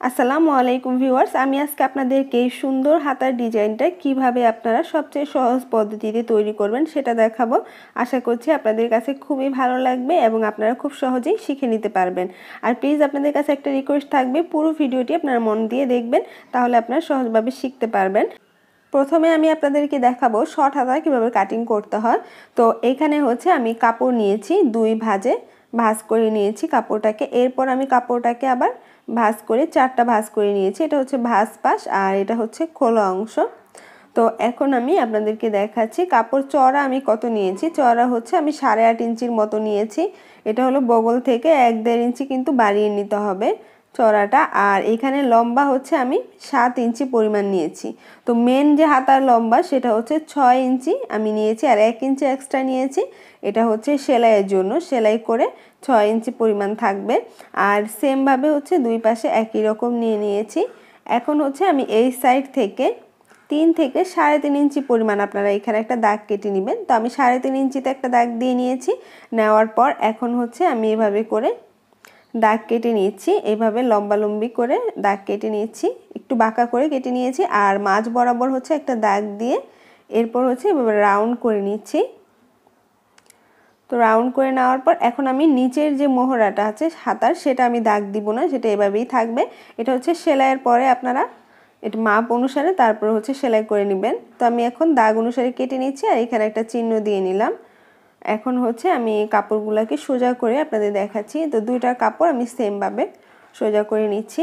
আসসালামু আলাইকুম ভিউয়ার্স, আমি আজকে আপনাদেরকে এই সুন্দর হাতার ডিজাইনটা কীভাবে আপনারা সবচেয়ে সহজ পদ্ধতিতে তৈরি করবেন সেটা দেখাবো। আশা করছি আপনাদের কাছে খুবই ভালো লাগবে এবং আপনারা খুব সহজেই শিখে নিতে পারবেন। আর প্লিজ আপনাদের কাছে একটা রিকোয়েস্ট থাকবে, পুরো ভিডিওটি আপনারা মন দিয়ে দেখবেন, তাহলে আপনারা সহজভাবে শিখতে পারবেন। প্রথমে আমি আপনাদেরকে দেখাবো শর্ট হাতা কীভাবে কাটিং করতে হয়। তো এখানে হচ্ছে আমি কাপড় নিয়েছি দুই ভাজে, ভাজ করে নিয়েছি কাপড়টাকে, এরপর আমি কাপড়টাকে আবার ভাজ করে, চারটা ভাঁজ করে নিয়েছি। এটা হচ্ছে ভাঁজ পাশ আর এটা হচ্ছে খোলা অংশ। তো এখন আমি আপনাদেরকে দেখাচ্ছি কাপড় চড়া আমি কত নিয়েছি। চড়া হচ্ছে আমি সাড়ে আট ইঞ্চির মতো নিয়েছি। এটা হলো বগল থেকে এক দেড় ইঞ্চি কিন্তু বাড়িয়ে নিতে হবে। চড়াটা। আর এখানে লম্বা হচ্ছে আমি সাত ইঞ্চি পরিমাণ নিয়েছি। তো মেন যে হাতার লম্বা সেটা হচ্ছে ছয় ইঞ্চি আমি নিয়েছি আর এক ইঞ্চি এক্সট্রা নিয়েছি। এটা হচ্ছে সেলাইয়ের জন্য। সেলাই করে ছয় ইঞ্চি পরিমাণ থাকবে। আর সেমভাবে হচ্ছে দুই পাশে একই রকম নিয়ে নিয়েছি। এখন হচ্ছে আমি এই সাইড থেকে তিন থেকে সাড়ে তিন ইঞ্চি পরিমাণ আপনারা এখানে একটা দাগ কেটে নেবেন। তো আমি সাড়ে তিন ইঞ্চিতে একটা দাগ দিয়ে নিয়েছি। নেওয়ার পর এখন হচ্ছে আমি এভাবে করে দাগ কেটে নিচ্ছি এভাবে লম্বালম্বি করে দাগ কেটে নিচ্ছি একটু বাঁকা করে কেটে নিয়েছি, আর মাছ বরাবর হচ্ছে একটা দাগ দিয়ে এরপর হচ্ছে এভাবে রাউন্ড করে নিচ্ছি। তো রাউন্ড করে নেওয়ার পর এখন আমি নিচের যে মোহরাটা আছে হাতার সেটা আমি দাগ দিব না, সেটা এভাবেই থাকবে। এটা হচ্ছে সেলাইয়ের পরে আপনারা এটা মাপ অনুসারে তারপর হচ্ছে সেলাই করে নেবেন। তো আমি এখন দাগ অনুসারে কেটে নিচ্ছি, আর এখানে একটা চিহ্ন দিয়ে নিলাম। এখন হচ্ছে আমি কাপড়গুলোকে সোজা করে আপনাদের দেখাচ্ছি। তো দুইটা কাপড় আমি সেমভাবে সোজা করে নিচ্ছি।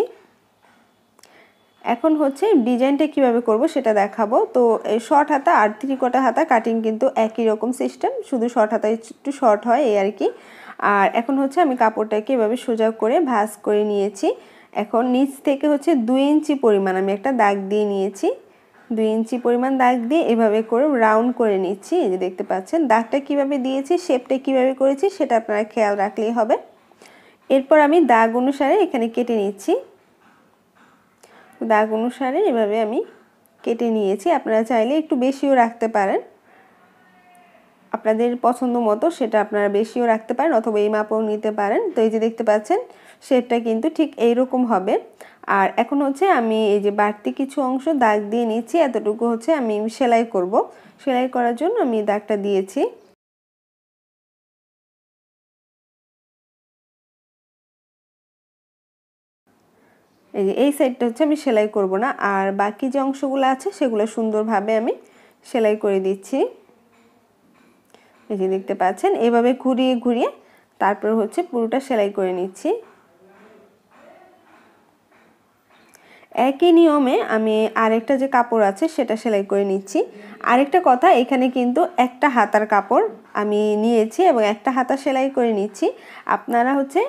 এখন হচ্ছে ডিজাইনটা কীভাবে করব সেটা দেখাবো। তো এই শর্ট হাতা আর ত্রিকোটা হাতা কাটিং কিন্তু একই রকম সিস্টেম শুধু শর্ট হাতা একটু শর্ট হয় এই আর কি। আর এখন হচ্ছে আমি কাপড়টাকে এভাবে সোজা করে ভাঁজ করে নিয়েছি। এখন নিচ থেকে হচ্ছে দুই ইঞ্চি পরিমাণ আমি একটা দাগ দিয়ে নিয়েছি। দুই ইঞ্চি পরিমাণ দাগ দিয়ে এভাবে করে রাউন্ড করে নিচ্ছি। এই যে দেখতে পাচ্ছেন, দাগটা কীভাবে দিয়েছি শেপটা কীভাবে করেছি, সেটা আপনারা খেয়াল রাখলেই হবে। এরপর আমি দাগ অনুসারে এখানে কেটে নিচ্ছি। দাগ অনুসারে এভাবে আমি কেটে নিয়েছি। আপনারা চাইলে একটু বেশিও রাখতে পারেন। আপনাদের পছন্দ মতো সেটা আপনারা বেশিও রাখতে পারেন অথবা এই মাপও নিতে পারেন। তো এই যে দেখতে পাচ্ছেন শেপটা কিন্তু ঠিক এইরকম হবে। আর এখন হচ্ছে আমি এই যে বাড়তি কিছু অংশ দাগ দিয়ে নিচ্ছি এতটুকু হচ্ছে আমি সেলাই করব। সেলাই করার জন্য আমি দাগটা দিয়েছি। এই যে এই সাইডটা হচ্ছে আমি সেলাই করব না, আর বাকি যে অংশগুলো আছে সেগুলো সুন্দরভাবে আমি সেলাই করে দিচ্ছি। এই যে দেখতে পাচ্ছেন, এভাবে ঘুরিয়ে ঘুরিয়ে তারপর হচ্ছে পুরোটা সেলাই করে নিচ্ছি। একই নিয়মে আমি আরেকটা যে কাপড় আছে সেটা সেলাই করে নিচ্ছি। আরেকটা কথা, এখানে কিন্তু একটা হাতার কাপড় আমি নিয়েছি এবং একটা হাতা সেলাই করে নিচ্ছি। আপনারা হচ্ছে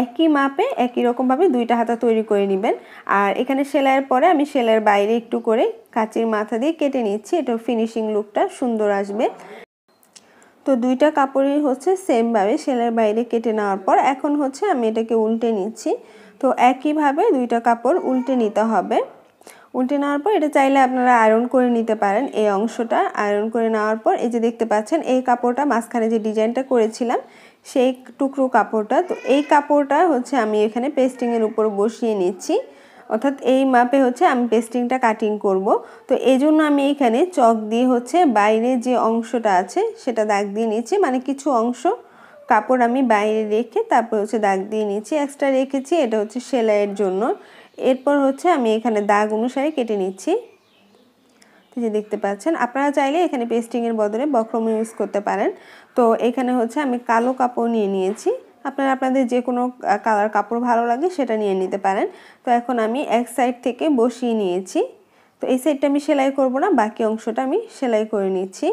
একই মাপে, একই রকমভাবে দুইটা হাতা তৈরি করে নেবেন। আর এখানে সেলাইয়ের পরে আমি সেলাইয়ের বাইরে একটু করে কাচির মাথা দিয়ে কেটে নিচ্ছি। এটা ফিনিশিং লুকটা সুন্দর আসবে। তো দুইটা কাপড়ই হচ্ছে সেমভাবে সেলাইয়ের বাইরে কেটে নেওয়ার পর এখন হচ্ছে আমি এটাকে উল্টে নিচ্ছি। তো একইভাবে দুইটা কাপড় উল্টে নিতে হবে। উল্টে নেওয়ার পর এটা চাইলে আপনারা আয়রন করে নিতে পারেন এই অংশটা। আয়রন করে নেওয়ার পর এই যে দেখতে পাচ্ছেন, এই কাপড়টা মাঝখানে যে ডিজাইনটা করেছিলাম, সেই টুকরো কাপড়টা। তো এই কাপড়টা হচ্ছে আমি এখানে পেস্টিংয়ের উপর বসিয়ে নিচ্ছি। অর্থাৎ এই মাপে হচ্ছে আমি পেস্টিংটা কাটিং করব। তো এই জন্য আমি এখানে চক দিয়ে হচ্ছে বাইরে যে অংশটা আছে, সেটা দাগ দিয়ে নিচ্ছি। মানে কিছু অংশ কাপড় আমি বাইরে রেখে তারপর হচ্ছে দাগ দিয়ে নিচ্ছি এক্সট্রা রেখেছি, এটা হচ্ছে সেলাইয়ের জন্য। এরপর হচ্ছে আমি এখানে দাগ অনুসারে কেটে নিচ্ছি। যে দেখতে পাচ্ছেন, আপনারা চাইলে এখানে পেস্টিংয়ের বদলে বক্রম ইউজ করতে পারেন। তো এখানে হচ্ছে আমি কালো কাপড় নিয়ে নিয়েছি। আপনারা আপনাদের যে কোনো কালার কাপড় ভালো লাগে সেটা নিয়ে নিতে পারেন। তো এখন আমি এক সাইড থেকে বসিয়ে নিয়েছি। তো এই সাইডটা আমি সেলাই করব না, বাকি অংশটা আমি সেলাই করে নিচ্ছি।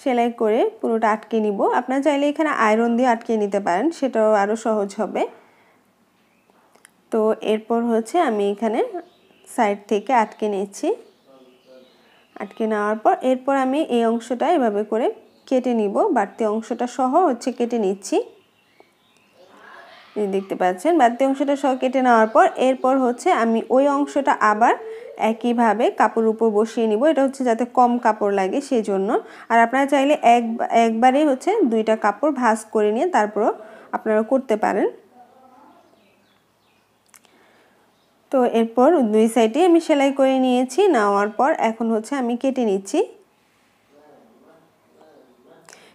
সেলাই করে পুরোটা আটকে নিব। আপনার চাইলে এখানে আয়রন দিয়ে আটকে নিতে পারেন, সেটাও আরও সহজ হবে। তো এরপর হচ্ছে আমি এখানে সাইড থেকে আটকে নিচ্ছি আটকে নেওয়ার পর এরপর আমি এই অংশটা এভাবে করে কেটে নিব। বাড়তি অংশটা সহ হচ্ছে কেটে নিচ্ছি। দেখতে পাচ্ছেন। বাড়তি অংশটা সহ কেটে নেওয়ার পর এরপর হচ্ছে আমি ওই অংশটা আবার একইভাবে কাপড় উপর বসিয়ে নিব। এটা হচ্ছে যাতে কম কাপড় লাগে সেই জন্য আর আপনারা চাইলে এক একবারেই হচ্ছে দুইটা কাপড় ভাঁজ করে নিয়ে তারপরও আপনারা করতে পারেন। তো এরপর দুই সাইডে আমি সেলাই করে নিয়েছি। নেওয়ার পর এখন হচ্ছে আমি কেটে নিচ্ছি।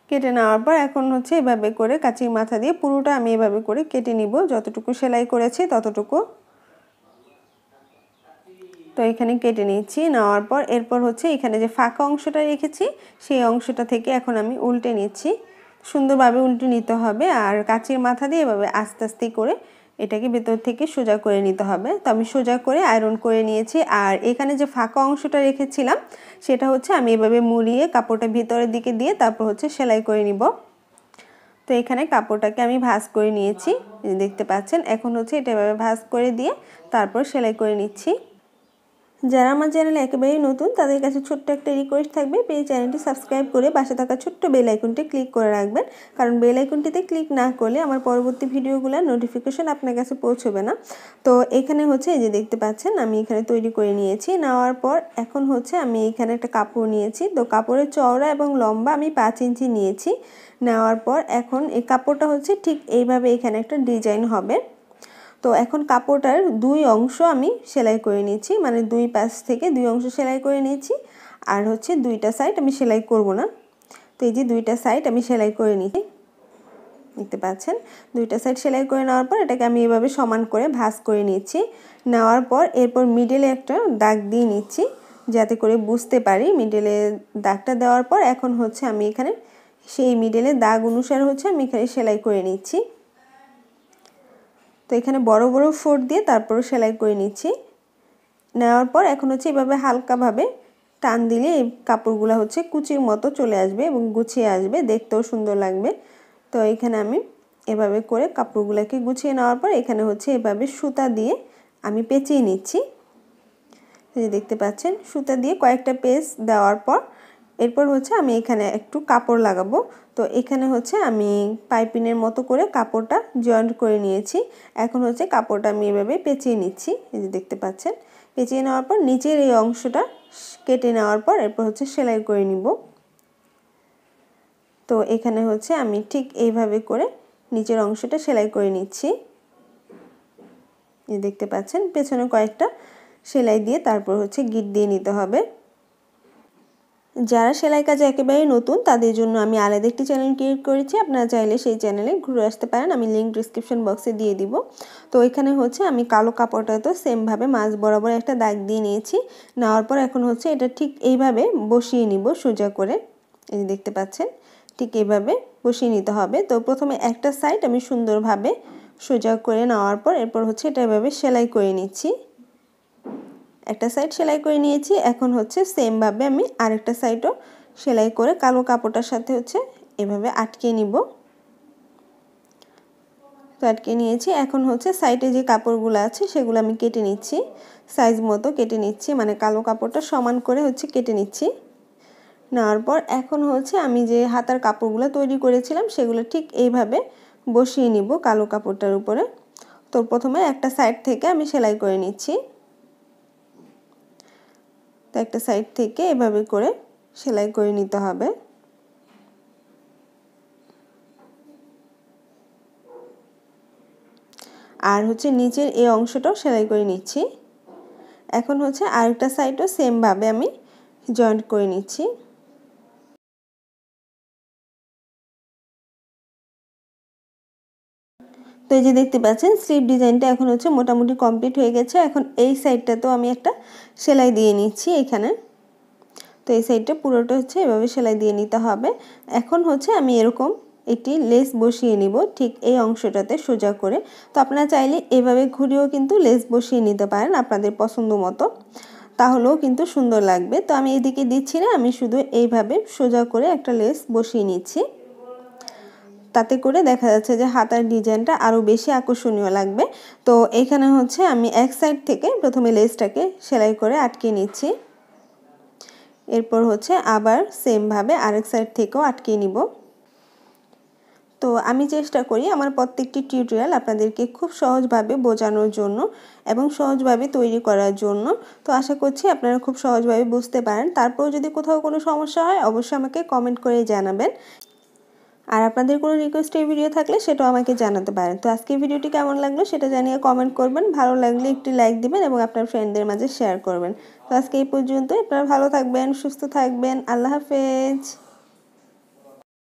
কেটে নেওয়ার পর এখন হচ্ছে এভাবে করে কাঁচির মাথা দিয়ে পুরোটা আমি এভাবে করে কেটে নিব। যতটুকু সেলাই করেছি ততটুকু। তো এখানে কেটে নিচ্ছি। নেওয়ার পর এরপর হচ্ছে এখানে যে ফাঁকা অংশটা রেখেছি, সেই অংশটা থেকে এখন আমি উল্টে নিচ্ছি। সুন্দরভাবে উল্টে নিতে হবে আর কাঁচির মাথা দিয়ে এভাবে আস্তে আস্তে করে এটাকে ভেতর থেকে সোজা করে নিতে হবে। তো আমি সোজা করে আয়রন করে নিয়েছি। আর এখানে যে ফাঁকা অংশটা রেখেছিলাম, সেটা হচ্ছে আমি এভাবে মুড়িয়ে কাপড়টা ভিতরের দিকে দিয়ে তারপর হচ্ছে সেলাই করে নিব। তো এখানে কাপড়টাকে আমি ভাজ করে নিয়েছি। দেখতে পাচ্ছেন, এখন হচ্ছে এটা এভাবে ভাজ করে দিয়ে তারপর সেলাই করে নিচ্ছি। যারা আমার চ্যানেলে একেবারেই নতুন, তাদের কাছে ছোট্ট একটা রিকোয়েস্ট থাকবে। প্লিজ চ্যানেলটি সাবস্ক্রাইব করে পাশে থাকা ছোট্ট বেল আইকনটি ক্লিক করে রাখবেন। কারণ বেল আইকনটিতে ক্লিক না করলে আমার পরবর্তী ভিডিওগুলোর নোটিফিকেশন আপনার কাছে পৌঁছবে না। তো এখানে হচ্ছে, এই যে দেখতে পাচ্ছেন, আমি এখানে তৈরি করে নিয়েছি। নেওয়ার পর এখন হচ্ছে, আমি এখানে একটা কাপড় নিয়েছি। তো কাপড়ের চওড়া এবং লম্বা আমি পাঁচ ইঞ্চি নিয়েছি। নেওয়ার পর এখন এই কাপড়টা হচ্ছে ঠিক এইভাবে এখানে একটা ডিজাইন হবে। তো এখন কাপড়টার দুই অংশ আমি সেলাই করে নিয়েছি মানে দুই পাশ থেকে দুই অংশ সেলাই করে নিয়েছি। আর হচ্ছে দুইটা সাইড আমি সেলাই করব না। তো এই যে দুইটা সাইড আমি সেলাই করে নিয়েছি, দেখতে পাচ্ছেন? দুইটা সাইড সেলাই করে নেওয়ার পর এটাকে আমি এভাবে সমান করে ভাঁজ করে নিচ্ছি নেওয়ার পর এরপর মিডলে একটা দাগ দিয়ে নিচ্ছি, যাতে করে বুঝতে পারি মিডলে দাগটা দেওয়ার পর এখন হচ্ছে আমি এখানে সেই মিডলে দাগ অনুসারে হচ্ছে আমি এখানে সেলাই করে নিচ্ছি। তো এখানে বড় বড় ফোট দিয়ে তারপরে সেলাই করে নিচ্ছি। নেওয়ার পর এখন হচ্ছে এভাবে হালকাভাবে টান দিলে এই কাপড়গুলো হচ্ছে কুচির মতো চলে আসবে এবং গুছিয়ে আসবে, দেখতেও সুন্দর লাগবে। তো এখানে আমি এভাবে করে কাপড়গুলোকে গুছিয়ে নেওয়ার পর এখানে হচ্ছে এভাবে সুতা দিয়ে আমি পেঁচিয়ে নিচ্ছি। দেখতে পাচ্ছেন, সুতা দিয়ে কয়েকটা পেজ দেওয়ার পর এরপর হচ্ছে আমি এখানে একটু কাপড় লাগাবো। তো এখানে হচ্ছে আমি পাইপিনের মতো করে কাপড়টা জয়েন্ট করে নিয়েছি। এখন হচ্ছে কাপড়টা আমি এভাবে পেঁচিয়ে নিচ্ছি, এই যে দেখতে পাচ্ছেন। পেঁচিয়ে নেওয়ার পর নিচের এই অংশটা কেটে নেওয়ার পর এরপর হচ্ছে সেলাই করে নিব। তো এখানে হচ্ছে আমি ঠিক এইভাবে করে নিচের অংশটা সেলাই করে নিচ্ছি। দেখতে পাচ্ছেন, পেছনে কয়েকটা সেলাই দিয়ে তারপর হচ্ছে গিট দিয়ে নিতে হবে। যারা সেলাই কাজে একেবারেই নতুন, তাদের জন্য আমি আলাদা একটি চ্যানেল ক্রিয়েট করেছি। আপনারা চাইলে সেই চ্যানেলে ঘুরে আসতে পারেন। আমি লিঙ্ক ডিসক্রিপশন বক্সে দিয়ে দিব। তো এখানে হচ্ছে আমি কালো কাপড়টা তো সেমভাবে মাছ বরাবর একটা দাগ দিয়ে নিয়েছি। নেওয়ার পর এখন হচ্ছে এটা ঠিক এইভাবে বসিয়ে নিব সোজা করে। এই দেখতে পাচ্ছেন, ঠিক এইভাবে বসিয়ে নিতে হবে। তো প্রথমে একটা সাইড আমি সুন্দরভাবে সোজা করে নেওয়ার পর এরপর হচ্ছে এটা এভাবে সেলাই করে নিচ্ছি। একটা সাইড সেলাই করে নিয়েছি, এখন হচ্ছে সেমভাবে আমি আরেকটা সাইডও সেলাই করে কালো কাপড়টার সাথে হচ্ছে এভাবে আটকে নিব। তো আটকে নিয়েছি, এখন হচ্ছে সাইডে যে কাপড়গুলো আছে সেগুলো আমি কেটে নিচ্ছি সাইজ মতো কেটে নিচ্ছি মানে কালো কাপড়টা সমান করে হচ্ছে কেটে নিচ্ছি। নেওয়ার পর এখন হচ্ছে আমি যে হাতার কাপড়গুলো তৈরি করেছিলাম সেগুলো ঠিক এইভাবে বসিয়ে নিব কালো কাপড়টার উপরে। তো প্রথমে একটা সাইড থেকে আমি সেলাই করে নিচ্ছি। তো একটা সাইড থেকে এভাবে করে সেলাই করে নিতে হবে। আর হচ্ছে নিচের এই অংশটাও সেলাই করে নিচ্ছি। এখন হচ্ছে আরেকটা সাইডও সেমভাবে আমি জয়েন্ট করে নিচ্ছি। তো এই যে দেখতে পাচ্ছেন স্লিপ ডিজাইনটা এখন হচ্ছে মোটামুটি কমপ্লিট হয়ে গেছে। এখন এই সাইডটাতেও আমি একটা সেলাই দিয়ে নিচ্ছি এখানে। তো এই সাইডটা পুরোটা হচ্ছে এভাবে সেলাই দিয়ে নিতে হবে। এখন হচ্ছে আমি এরকম একটি লেস বসিয়ে নিব ঠিক এই অংশটাতে সোজা করে। তো আপনারা চাইলে এভাবে ঘুরিয়েও কিন্তু লেস বসিয়ে নিতে পারেন আপনাদের পছন্দ মতো। তাহলেও কিন্তু সুন্দর লাগবে। তো আমি এদিকে দিচ্ছি না, আমি শুধু এইভাবে সোজা করে একটা লেস বসিয়ে নিচ্ছি। তাতে করে দেখা যাচ্ছে যে হাতার ডিজাইনটা আরও বেশি আকর্ষণীয় লাগবে। তো এখানে হচ্ছে আমি এক সাইড থেকে প্রথমে লেসটাকে সেলাই করে আটকে নিচ্ছি। এরপর হচ্ছে আবার সেমভাবে আরেক সাইড থেকেও আটকে নিব। তো আমি চেষ্টা করি আমার প্রত্যেকটি টিউটোরিয়াল আপনাদেরকে খুব সহজভাবে বোঝানোর জন্য এবং সহজভাবে তৈরি করার জন্য। তো আশা করছি আপনারা খুব সহজভাবে বুঝতে পারেন। তারপর যদি কোথাও কোনো সমস্যা হয়, অবশ্যই আমাকে কমেন্ট করে জানাবেন। আর আপনাদের কোনো রিকোয়েস্টের ভিডিও থাকলে সেটাও আমাকে জানাতে পারেন। তো আজকে ভিডিওটি কেমন লাগল সেটা জানিয়ে কমেন্ট করবেন। ভালো লাগলে একটি লাইক দিবেন এবং আপনার ফ্রেন্ডদের মাঝে শেয়ার করবেন। তো আজকে এই পর্যন্ত আপনারা ভালো থাকবেন, সুস্থ থাকবেন। আল্লাহ হাফেজ।